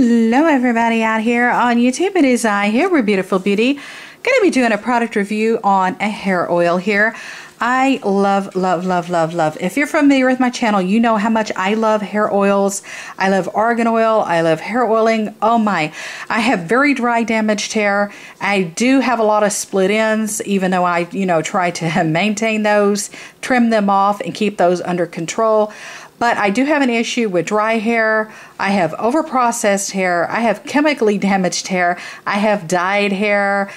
Hello everybody out here on YouTube. It is I here, Real Beautiful Beauty. Going to be doing a product review on a hair oil here. I love, love, love, love, love. If you're familiar with my channel, you know how much I love hair oils. I love argan oil. I love hair oiling. Oh my. I have very dry damaged hair. I do have a lot of split ends, even though I, you know, try to maintain those, trim them off, and keep those under control. But I do have an issue with dry hair. I have overprocessed hair. I have chemically damaged hair. I have dyed hair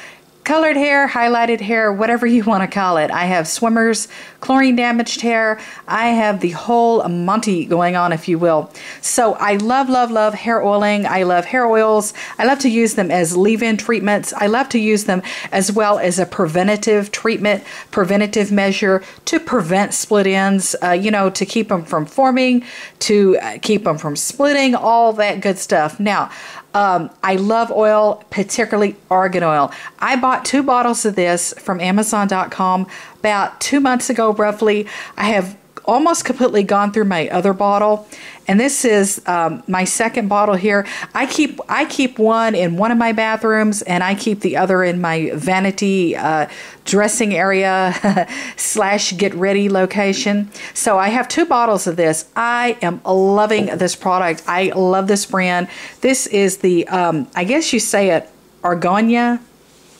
colored hair, highlighted hair, whatever you want to call it. I have swimmers, chlorine damaged hair. I have the whole Monty going on, if you will. So I love, love, love hair oiling. I love hair oils. I love to use them as leave-in treatments. I love to use them as well as a preventative treatment, preventative measure to prevent split ends, uh, you know, to keep them from forming, to uh, keep them from splitting, all that good stuff. Now, um, I love oil, particularly argan oil. I bought two bottles of this from Amazon.com about two months ago, roughly. I have almost completely gone through my other bottle and this is um, my second bottle here. I keep I keep one in one of my bathrooms and I keep the other in my vanity uh, dressing area slash get ready location. So I have two bottles of this. I am loving this product. I love this brand. This is the um, I guess you say it Argania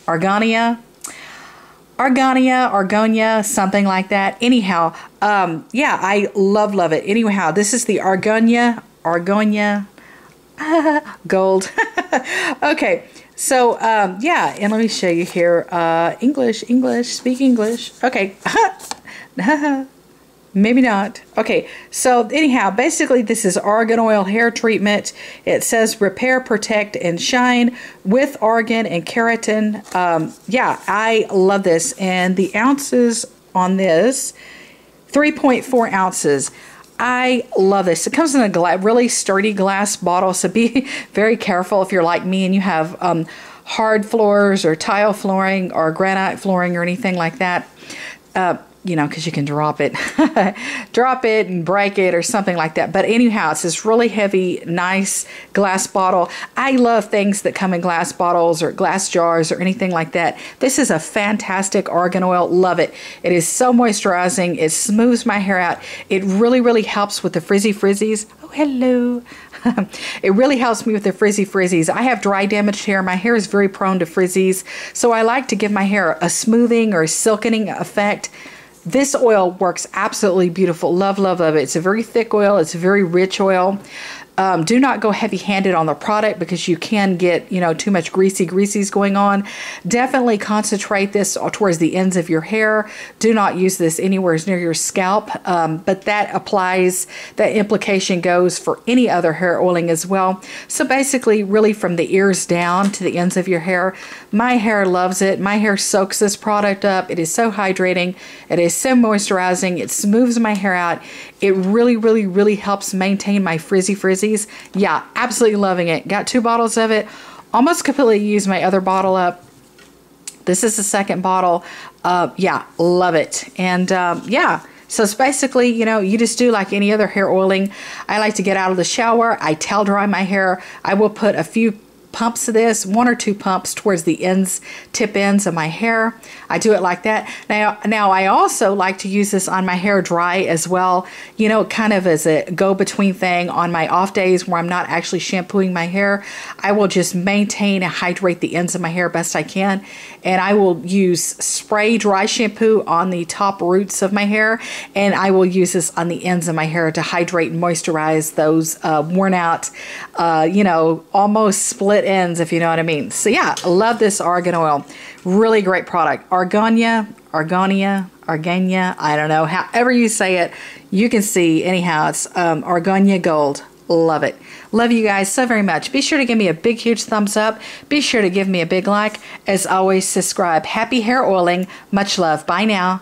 Argania Argania, Argonia, something like that. Anyhow, um, yeah, I love, love it. Anyhow, this is the Argonia, Argonia gold. okay, so um, yeah, and let me show you here. Uh, English, English, speak English. Okay. Maybe not. Okay, so anyhow, basically this is argan oil hair treatment. It says repair, protect, and shine with argan and keratin. Um, yeah, I love this. And the ounces on this, 3.4 ounces. I love this. It comes in a really sturdy glass bottle, so be very careful if you're like me and you have um, hard floors or tile flooring or granite flooring or anything like that. Uh, you know, because you can drop it, drop it and break it or something like that. But anyhow, it's this really heavy, nice glass bottle. I love things that come in glass bottles or glass jars or anything like that. This is a fantastic argan oil. Love it. It is so moisturizing. It smooths my hair out. It really, really helps with the frizzy frizzies. Oh, hello. it really helps me with the frizzy frizzies. I have dry damaged hair. My hair is very prone to frizzies. So I like to give my hair a smoothing or silkening effect. This oil works absolutely beautiful. Love, love, love it. It's a very thick oil. It's a very rich oil. Um, do not go heavy handed on the product because you can get, you know, too much greasy greasies going on. Definitely concentrate this towards the ends of your hair. Do not use this anywhere near your scalp, um, but that applies, that implication goes for any other hair oiling as well. So basically, really from the ears down to the ends of your hair. My hair loves it. My hair soaks this product up. It is so hydrating. It is so moisturizing. It smooths my hair out. It really, really, really helps maintain my frizzy, frizzy yeah, absolutely loving it. Got two bottles of it. Almost completely used my other bottle up. This is the second bottle. Uh, yeah, love it. And um, yeah, so it's basically, you know, you just do like any other hair oiling. I like to get out of the shower. I towel dry my hair. I will put a few pumps of this, one or two pumps towards the ends, tip ends of my hair. I do it like that. Now, now I also like to use this on my hair dry as well, you know, kind of as a go-between thing on my off days where I'm not actually shampooing my hair. I will just maintain and hydrate the ends of my hair best I can. And I will use spray dry shampoo on the top roots of my hair. And I will use this on the ends of my hair to hydrate and moisturize those uh, worn out, uh, you know, almost split ends, if you know what I mean. So yeah, love this argan oil. Really great product. Argania, Argonia, Argania, I don't know. However you say it, you can see. Anyhow, it's um, Argania Gold. Love it. Love you guys so very much. Be sure to give me a big, huge thumbs up. Be sure to give me a big like. As always, subscribe. Happy hair oiling. Much love. Bye now.